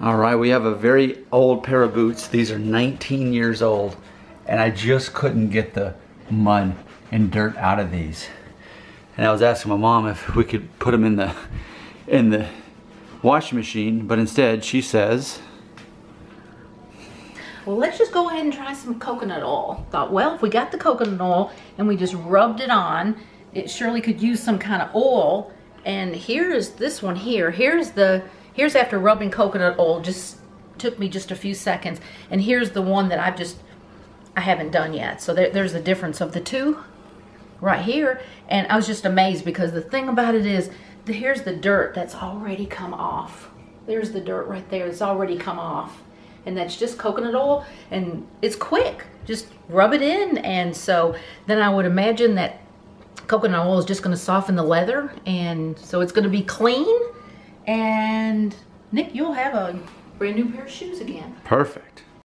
All right, we have a very old pair of boots. These are 19 years old, and I just couldn't get the mud and dirt out of these. And I was asking my mom if we could put them in the in the washing machine, but instead she says, Well, let's just go ahead and try some coconut oil. Thought, well, if we got the coconut oil and we just rubbed it on, it surely could use some kind of oil. And here's this one here. Here's the here's after rubbing coconut oil. Just took me just a few seconds. And here's the one that I've just I haven't done yet. So there, there's the difference of the two right here. And I was just amazed because the thing about it is, the, here's the dirt that's already come off. There's the dirt right there. It's already come off. And that's just coconut oil and it's quick. Just rub it in. And so then I would imagine that coconut oil is just going to soften the leather. And so it's going to be clean. And Nick, you'll have a brand new pair of shoes again. perfect.